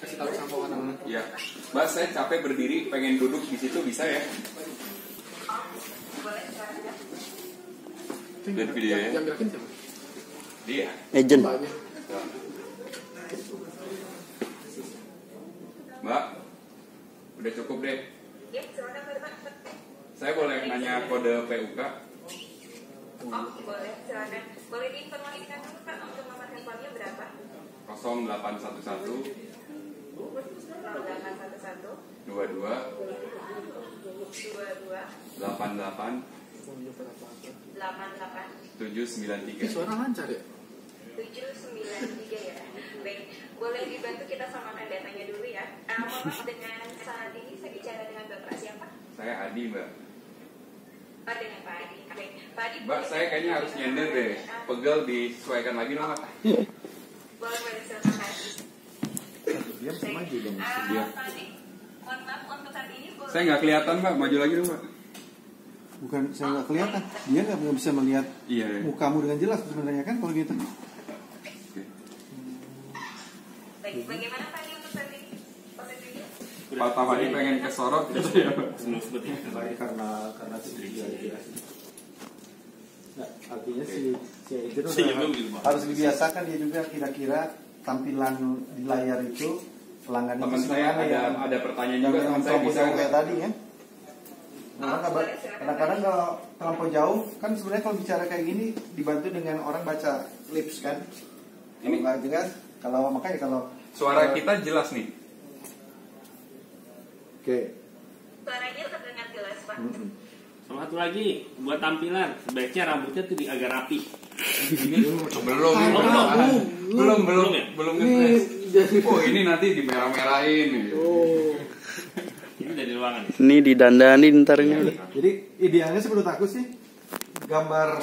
kasih tahu sama orang Iya. Mbak, saya capek berdiri, pengen duduk di situ bisa ya? Lihat video ya. yang gerakin siapa Dia. Agent. Mbak, udah cukup deh. Ya, Pak. Saya boleh nanya kode PUK? Oh, boleh, silakan. Boleh diinformasikan dulu Pak untuk nomor handphonenya berapa? 0811 0811 22 22 88 88 Ini 793. suara lancar ya 793 ya. Baik, boleh dibantu kita samakan datanya dulu ya. Uh, mohon maaf dengan saat ini saya bicara dengan Bapak siapa? Saya Adi, Mbak. Oh, dengan Pak Adi. Baik, Pak Adi. Mbak, saya kayaknya harus nyender deh. Pegel disesuaikan lagi dong, Mbak. Boleh, boleh, silakan Pak Adi. Dia bisa maju dong. Iya. Ini boleh. Saya nggak kelihatan, Mbak. Maju lagi dong, Mbak. Bukan saya nggak kelihatan. Dia nggak bisa melihat Iya. iya. mukamu dengan jelas sebenarnya kan kalau gitu. Oke. Baik, bagaimana Pak untuk? Posisinya? Pak Tamani pengen kesorot gitu ya. Baik karena karena dia Nah, artinya si si agent udah harus dibiasakan dia juga kira-kira tampilan di layar itu pelanggan Teman saya ada ada pertanyaan yang juga teman saya bisa kayak tadi ya. Nah, kadang- boleh, silakan. kadang-kadang kalau terlampau jauh kan sebenarnya kalau bicara kayak gini dibantu dengan orang baca lips kan. Ini nggak jelas. Kalau makanya kalau suara kita jelas nih. Oke. Suaranya terdengar jelas Pak. Sama satu lagi, buat tampilan sebaiknya rambutnya tuh di agak rapi. Ini belum belum belum. belum belum Belum ya? Oh ini nanti dimerah-merahin. gitu. Ini dari ruangan. Ini didandani ntar ini. Jadi idealnya sih menurut aku sih gambar